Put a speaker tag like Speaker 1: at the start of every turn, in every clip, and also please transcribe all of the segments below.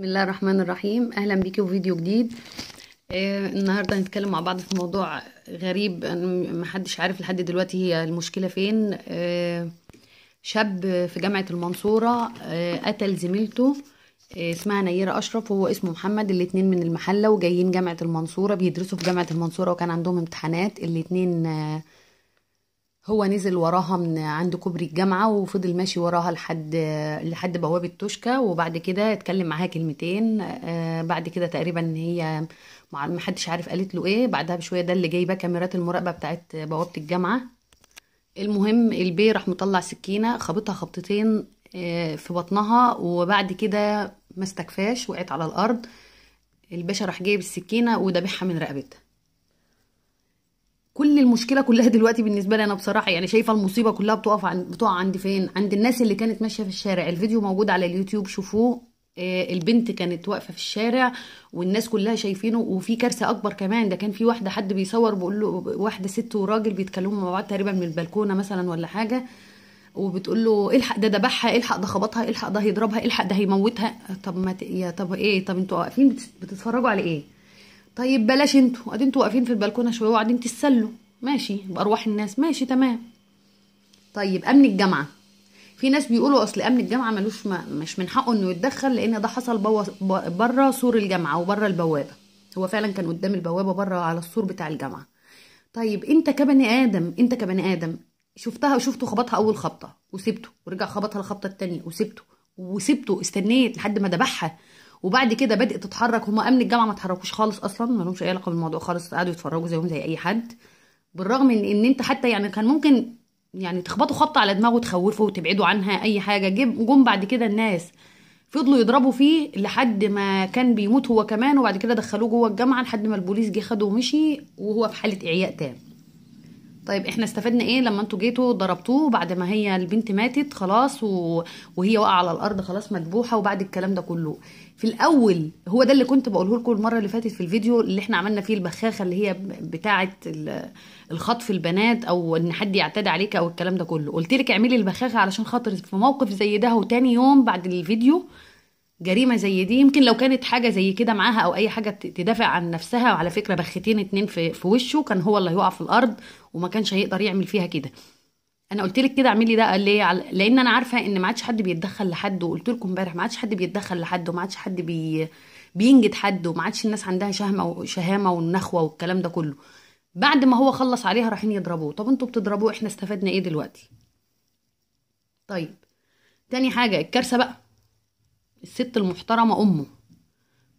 Speaker 1: بسم الله الرحمن الرحيم. أهلا بيكي في فيديو جديد. آه النهارده هنتكلم مع بعض في موضوع غريب محدش عارف لحد دلوقتي هي المشكلة فين. آه شاب في جامعة المنصورة آه قتل زميلته. آه اسمها نيرة أشرف وهو اسمه محمد. الاتنين من المحلة وجايين جامعة المنصورة بيدرسوا في جامعة المنصورة وكان عندهم امتحانات. الاتنين آه هو نزل وراها من عند كوبري الجامعة وفضل ماشي وراها لحد لحد بوابة توشكا وبعد كده اتكلم معاها كلمتين. آه بعد كده تقريبا هي مع- محدش عارف قالت له إيه. بعدها بشوية ده اللي جايبه كاميرات المراقبة بتاعت بوابة الجامعة. المهم البي راح مطلع سكينة خبطها خبطتين آه، في بطنها وبعد كده ما استكفاش وقعت على الأرض. الباشا راح جايب السكينة وذبحها من رقبتها. كل المشكلة كلها دلوقتي بالنسبة لي أنا بصراحة يعني شايفة المصيبة كلها بتقف عند بتقع عند فين؟ عند الناس اللي كانت ماشية في الشارع. الفيديو موجود على اليوتيوب شوفوه. آه، البنت كانت واقفة في الشارع والناس كلها شايفينه وفي كارثة أكبر كمان. ده كان في واحدة حد بيصور بيقول له واحدة ست وراجل بيتكلموا مع بعض تقريبا من البلكونة مثلا ولا حاجة وبتقول له إلحق ده ذبحها إلحق ده خبطها إلحق ده هيضربها إلحق ده هيموتها. طب ما ت... يا طب إيه؟ طب أنتوا واقفين بتتفرجوا على إيه؟ طيب بلاش أنتوا قاعدين أنتوا واقفين في البلكونة شوية وقاعدين تتسلوا. ماشي بارواح الناس. ماشي تمام. طيب أمن الجامعة. في ناس بيقولوا أصل أمن الجامعة ملوش ما مش من حقه إنه يتدخل لأن ده حصل بره سور الجامعة وبره البوابة. هو فعلا كان قدام البوابة بره على السور بتاع الجامعة. طيب أنت كبني آدم أنت كبني آدم شفتها وشفته خبطها أول خبطة وسبته ورجع خبطها الخبطة التانية وسبته وسبته استنيت لحد ما ذبحها. وبعد كده بدأت تتحرك. هما أمن الجامعة ما اتحركوش خالص أصلا ما لهمش أي علاقة بالموضوع خالص. قعدوا يتفرجوا زيهم زي أي حد بالرغم من إن أنت حتى يعني كان ممكن يعني تخبطوا خبطة على دماغه تخوفه وتبعدوا عنها أي حاجة. جم بعد كده الناس فضلوا يضربوا فيه لحد ما كان بيموت هو كمان وبعد كده دخلوه جوه الجامعة لحد ما البوليس جه خده ومشي وهو في حالة إعياء تام. طيب إحنا استفدنا إيه لما أنتوا جيتوا ضربتوه بعد ما هي البنت ماتت خلاص و... وهي واقعة على الأرض خلاص مذبوحة وبعد الكلام ده كله؟ في الأول هو ده اللي كنت بقوله لكم المرة اللي فاتت في الفيديو اللي إحنا عملنا فيه البخاخة اللي هي بتاعه ال- الخطف البنات أو إن حد يعتدي عليك أو الكلام ده كله. قلت لك اعملي البخاخة علشان خاطر في موقف زي ده وتاني يوم بعد الفيديو جريمة زي دي يمكن لو كانت حاجة زي كده معاها أو أي حاجة تدافع عن نفسها وعلى فكرة بختين اتنين في في وشه كان هو اللي هيقع في الأرض وما كانش هيقدر يعمل فيها كده. أنا قلت لك كده اعملي ده ليه على- لأن أنا عارفة إن ما عادش حد بيتدخل لحد وقلت لكم امبارح ما عادش حد بيتدخل لحد وما عادش حد بي بينجد حد وما عادش الناس عندها شهمة وشهامه والنخوه والكلام ده كله. بعد ما هو خلص عليها رايحين يضربوه. طب أنتوا بتضربوه إحنا استفدنا إيه دلوقتي؟ طيب تاني حاجة الكارثة بقى. الست المحترمة أمه.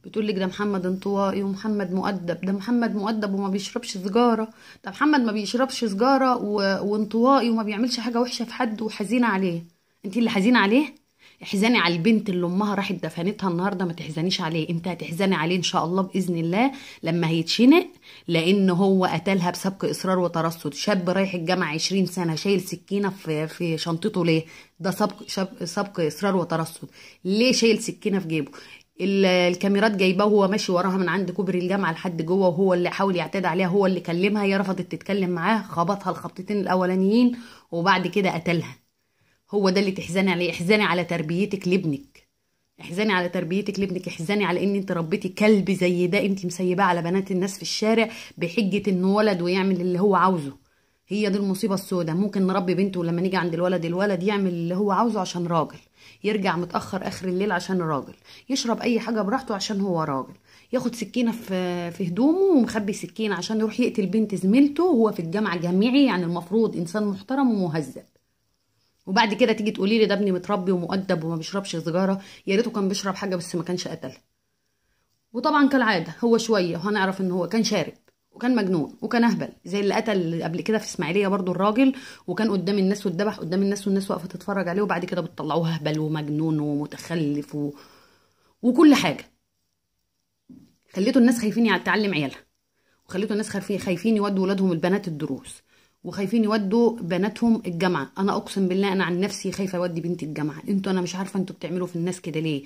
Speaker 1: بتقول لك ده محمد انطوائي ومحمد مؤدب. ده محمد مؤدب وما بيشربش سجاره ده محمد ما بيشربش سجاره و... وانطوائي وما بيعملش حاجة وحشة في حد وحزينة عليه. انت اللي حزينة عليه؟ احزني على البنت اللي أمها راحت دفنتها النهارده ما تحزنيش عليه. انت هتحزني عليه إن شاء الله بإذن الله لما هيتشنق لأن هو قتلها بسبق إصرار وترصد. شاب رايح الجامعة 20 سنة شايل سكينة في في شنطته ليه؟ ده سبق سبق إصرار وترصد. ليه شايل سكينة في جيبه؟ ال- الكاميرات جايباه وهو ماشي وراها من عند كوبري الجامعة لحد جوه وهو اللي حاول يعتدي عليها هو اللي كلمها هي رفضت تتكلم معاه خبطها الخبطتين الأولانيين وبعد كده قتلها. هو ده اللي تحزني عليه. احزني على تربيتك لابنك. احزني على تربيتك لابنك. احزني على ان انت ربيتي كلب زي ده انت مسيباه على بنات الناس في الشارع بحجة انه ولد ويعمل اللي هو عاوزه. هي دي المصيبة السوداء. ممكن نربي بنته ولما نيجي عند الولد الولد يعمل اللي هو عاوزه عشان راجل. يرجع متأخر آخر الليل عشان راجل. يشرب أي حاجة براحته عشان هو راجل. ياخد سكينة في في هدومه ومخبي سكينة عشان يروح يقتل بنت زميلته وهو في الجامعة جامعي. يعني المفروض إنسان محترم ومهذب. وبعد كده تيجي تقولي لي ده ابني متربي ومؤدب وما بيشربش سيجارة يا ريته كان بيشرب حاجة بس ما كانش قتلها وطبعا كالعادة هو شوية وهنعرف إن هو كان شارب وكان مجنون وكان أهبل زي اللي قتل قبل كده في إسماعيلية برضو الراجل وكان قدام الناس واتذبح قدام الناس والناس واقفة تتفرج عليه وبعد كده بتطلعوه أهبل ومجنون ومتخلف و... وكل حاجة. خليتوا الناس خايفين تعلم عيالها وخليتوا الناس خايفين يودوا ولادهم البنات الدروس. وخايفين يودوا بناتهم الجامعة. أنا أقسم بالله أنا عن نفسي خايفة أودي بنتي الجامعة. أنتوا أنا مش عارفة أنتوا بتعملوا في الناس كده ليه.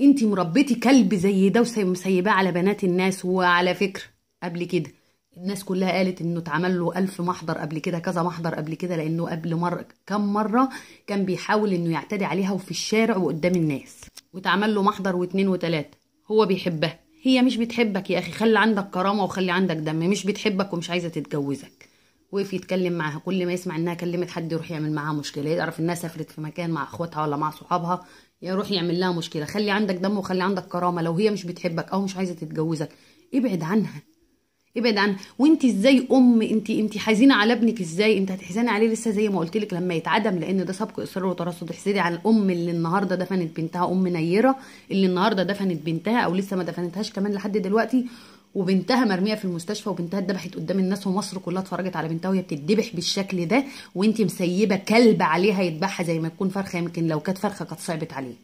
Speaker 1: انتي مربيتي كلب زي ده ومسيباه على بنات الناس. وعلى فكرة قبل كده الناس كلها قالت إنه اتعمل له ألف محضر قبل كده كذا محضر قبل كده لأنه قبل مرة كم مرة كان بيحاول إنه يعتدي عليها وفي الشارع وقدام الناس. واتعمل له محضر واتنين وتلاتة. هو بيحبها. هي مش بتحبك يا أخي. خلي عندك كرامة وخلي عندك دم. مش بتحبك ومش عايزة تتجوزك. وقف يتكلم معاها كل ما يسمع إنها كلمت حد يروح يعمل معاها مشكلة يعرف إنها سافرت في مكان مع أخواتها ولا مع صحابها يروح يعمل لها مشكلة. خلي عندك دم وخلي عندك كرامة لو هي مش بتحبك أو مش عايزة تتجوزك ابعد عنها. ابعد عنها. وانت إزاي أم؟ انت انت حزينة على ابنك إزاي؟ انت هتحزني عليه لسه زي ما قلت لك لما يتعدم لأن ده سبق إصرار وترصد. تحزني على الأم اللي النهارده دفنت بنتها أم نيرة اللي النهارده دفنت بنتها أو لسه ما دفنتهاش كمان لحد دلوقتي. وبنتها مرمية في المستشفى وبنتها اتذبحت قدام الناس ومصر كلها اتفرجت على بنتها وهي بتتذبح بالشكل ده وانت مسيبة كلب عليها يذبحها زي ما تكون فرخة يمكن لو كانت فرخة كانت صعبت عليه.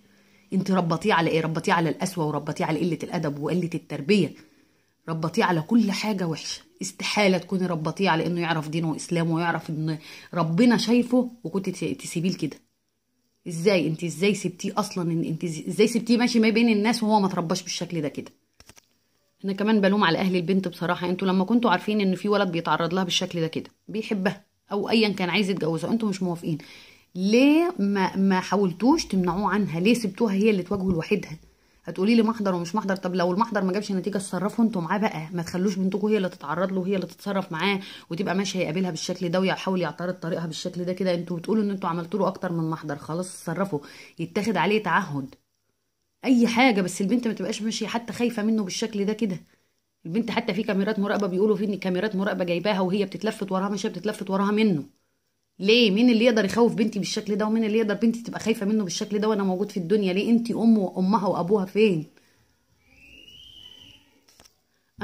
Speaker 1: انت ربطيه على إيه؟ ربطيه على القسوة وربطيه على قلة الأدب وقلة التربية. ربطيه على كل حاجة وحشة. استحالة تكوني ربطيه على إنه يعرف دينه وإسلامه ويعرف إن ربنا شايفه وكنت تسيبيه كده إزاي؟ انت إزاي سبتيه أصلا؟ ان انت إزاي سبتيه ماشي ما بين الناس وهو ما ترباش بالشكل ده كده؟ أنا كمان بلوم على أهل البنت بصراحة. أنتوا لما كنتوا عارفين إن في ولد بيتعرض لها بالشكل ده كده بيحبها أو ايا كان عايز يتجوزها أنتوا مش موافقين. ليه ما ما حاولتوش تمنعوه عنها؟ ليه سبتوها هي اللي تواجهه لوحدها؟ هتقولي لي محضر ومش محضر؟ طب لو المحضر ما جابش نتيجة اتصرفوا أنتوا معاه بقى. ما تخلوش بنتكم هي اللي تتعرض له وهي اللي تتصرف معاه وتبقى ماشية يقابلها بالشكل ده ويحاول يعترض طريقها بالشكل ده كده. أنتوا بتقولوا إن أنتوا عملتوا له أكتر من محضر. خلاص اتصرفوا يتاخد عليه تعهد. أي حاجة بس البنت ما تبقاش ماشية حتى خايفة منه بالشكل ده كده. البنت حتى في كاميرات مراقبة بيقولوا في إن كاميرات مراقبة جايباها وهي بتتلفت وراها ماشيه بتتلفت وراها منه. ليه؟ مين اللي يقدر يخوف بنتي بالشكل ده؟ ومين اللي يقدر بنتي تبقى خايفة منه بالشكل ده وأنا موجود في الدنيا؟ ليه؟ انت ام وأمها وأبوها فين؟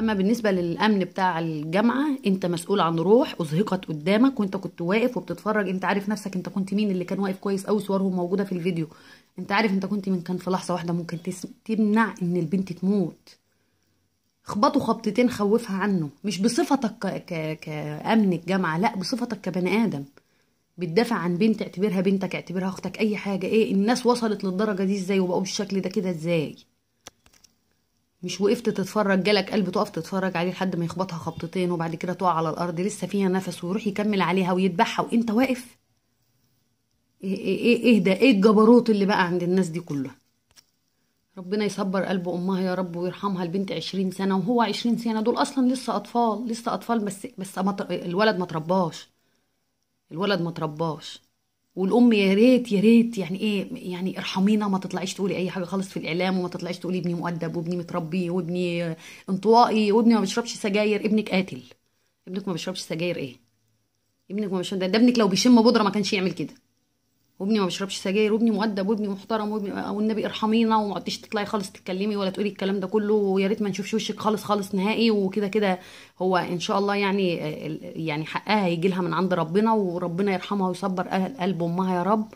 Speaker 1: أما بالنسبة للأمن بتاع الجامعة أنت مسؤول عن روح أزهقت قدامك وأنت كنت واقف وبتتفرج. أنت عارف نفسك أنت كنت مين اللي كان واقف كويس قوي صورهم موجودة في الفيديو. أنت عارف أنت كنت مين كان في لحظة واحدة ممكن تمنع إن البنت تموت. خبطوا خبطتين خوفها عنه مش بصفتك. ك... كأمن الجامعة لأ بصفتك كبني آدم. بتدافع عن بنت اعتبرها بنتك اعتبرها أختك أي حاجة. إيه الناس وصلت للدرجة دي إزاي وبقوا بالشكل ده كده إزاي؟ مش وقفت تتفرج جالك قلب تقف تتفرج عليه لحد ما يخبطها خبطتين وبعد كده تقع على الأرض. لسه فيها نفس ويروح يكمل عليها ويذبحها. وإنت واقف؟ إيه إيه إيه ده؟ إيه الجبروت اللي بقى عند الناس دي كلها؟ ربنا يصبر قلب أمها يا رب ويرحمها البنت عشرين سنة وهو عشرين سنة دول أصلا لسه أطفال لسه أطفال بس بس الولد ما ترباش. الولد ما ترباش. والأم يا ريت يا ريت يعني إيه يعني ارحمينا ما تطلعيش تقولي أي حاجة خالص في الإعلام وما تطلعيش تقولي ابني مؤدب وابني متربي وابني انطوائي وابني ما بيشربش سجاير ابنك قاتل. ابنك ما بيشربش سجاير إيه؟ ابنك ما بيشربش ده, ده ابنك لو بيشم بودرة ما كانش يعمل كده. وابني ما بيشربش سجاير وابني مؤدب وابني محترم وابني والنبي ارحمينا وما عدتيش تطلعي خالص تتكلمي ولا تقولي الكلام ده كله ويا ريت ما نشوفش وشك خالص خالص نهائي وكده كده هو إن شاء الله يعني يعني حقها هيجي لها من عند ربنا وربنا يرحمها ويصبر قلب أمها يا رب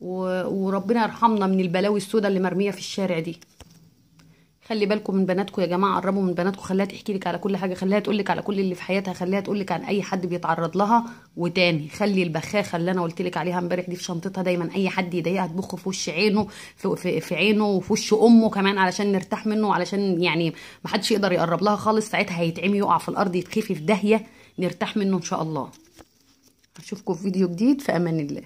Speaker 1: وربنا يرحمنا من البلاوي السوداء اللي مرمية في الشارع دي. خلي بالكم من بناتكم يا جماعة قربوا من بناتكم خليها تحكي لك على كل حاجة خليها تقول لك على كل اللي في حياتها خليها تقول لك عن أي حد بيتعرض لها. وتاني خلي البخاخة اللي أنا قلت لك عليها امبارح دي في شنطتها دايما أي حد يضايقها تبخ في وش عينه في, في, في عينه وفي وش أمه كمان علشان نرتاح منه علشان يعني ما حدش يقدر يقرب لها خالص. ساعتها هيتعمي يقع في الأرض يتخفي في داهية نرتاح منه إن شاء الله. اشوفكم في فيديو جديد في أمان الله.